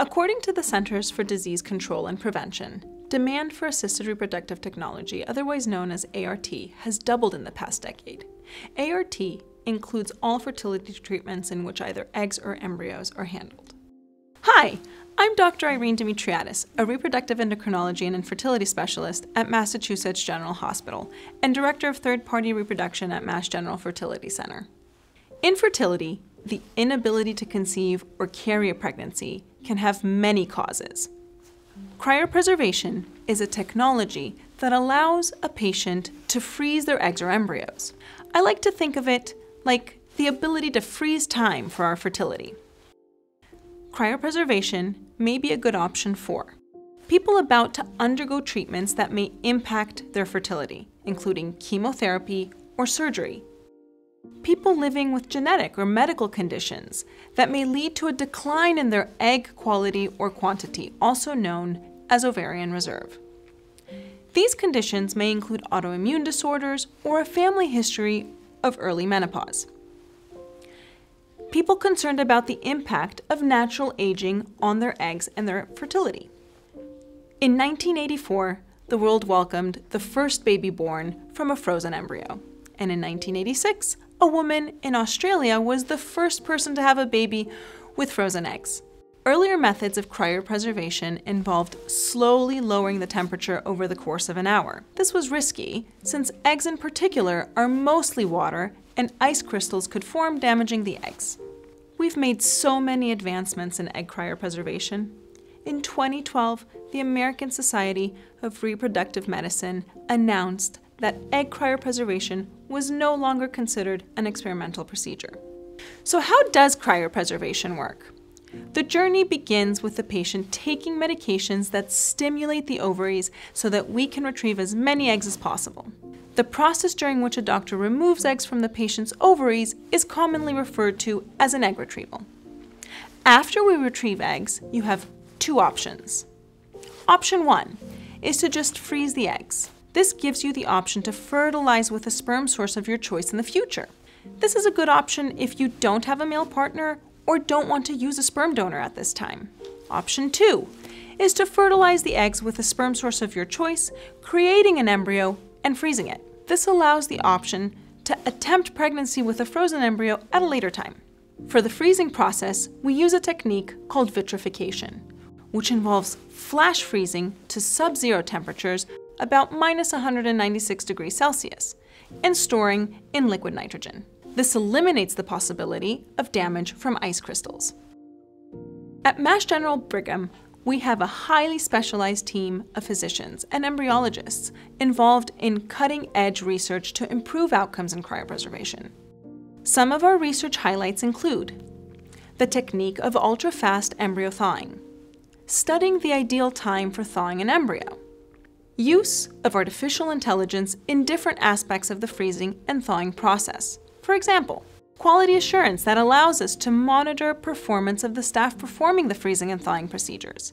According to the Centers for Disease Control and Prevention, demand for assisted reproductive technology, otherwise known as ART, has doubled in the past decade. ART includes all fertility treatments in which either eggs or embryos are handled. Hi, I'm Dr. Irene Dimitriadis, a reproductive endocrinology and infertility specialist at Massachusetts General Hospital and director of third party reproduction at Mass General Fertility Center. Infertility, the inability to conceive or carry a pregnancy, can have many causes. Cryopreservation is a technology that allows a patient to freeze their eggs or embryos. I like to think of it like the ability to freeze time for our fertility. Cryopreservation may be a good option for people about to undergo treatments that may impact their fertility, including chemotherapy or surgery. People living with genetic or medical conditions that may lead to a decline in their egg quality or quantity, also known as ovarian reserve. These conditions may include autoimmune disorders or a family history of early menopause people concerned about the impact of natural aging on their eggs and their fertility. In 1984, the world welcomed the first baby born from a frozen embryo. And in 1986, a woman in Australia was the first person to have a baby with frozen eggs. Earlier methods of cryopreservation involved slowly lowering the temperature over the course of an hour. This was risky, since eggs in particular are mostly water and ice crystals could form, damaging the eggs. We've made so many advancements in egg cryopreservation. In 2012, the American Society of Reproductive Medicine announced that egg cryopreservation was no longer considered an experimental procedure. So, how does cryopreservation work? The journey begins with the patient taking medications that stimulate the ovaries so that we can retrieve as many eggs as possible. The process during which a doctor removes eggs from the patient's ovaries is commonly referred to as an egg retrieval. After we retrieve eggs, you have two options. Option one is to just freeze the eggs. This gives you the option to fertilize with a sperm source of your choice in the future. This is a good option if you don't have a male partner or don't want to use a sperm donor at this time. Option two is to fertilize the eggs with a sperm source of your choice, creating an embryo and freezing it. This allows the option to attempt pregnancy with a frozen embryo at a later time. For the freezing process, we use a technique called vitrification, which involves flash freezing to sub zero temperatures, about minus 196 degrees Celsius, and storing in liquid nitrogen. This eliminates the possibility of damage from ice crystals. At Mass General Brigham, we have a highly specialized team of physicians and embryologists involved in cutting edge research to improve outcomes in cryopreservation. Some of our research highlights include the technique of ultra fast embryo thawing, studying the ideal time for thawing an embryo, use of artificial intelligence in different aspects of the freezing and thawing process. For example, quality assurance that allows us to monitor performance of the staff performing the freezing and thawing procedures,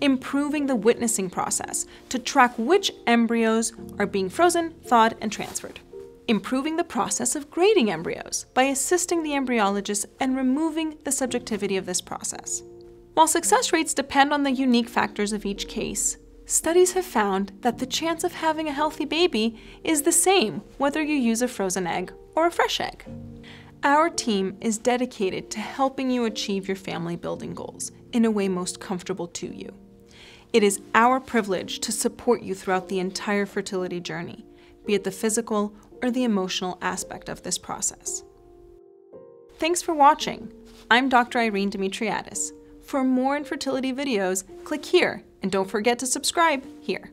improving the witnessing process to track which embryos are being frozen, thawed, and transferred, improving the process of grading embryos by assisting the embryologist and removing the subjectivity of this process. While success rates depend on the unique factors of each case, studies have found that the chance of having a healthy baby is the same whether you use a frozen egg or a fresh egg. Our team is dedicated to helping you achieve your family building goals in a way most comfortable to you. It is our privilege to support you throughout the entire fertility journey, be it the physical or the emotional aspect of this process. Thanks for watching. I'm Dr. Irene Dimitriadis. For more infertility videos, click here and don't forget to subscribe here.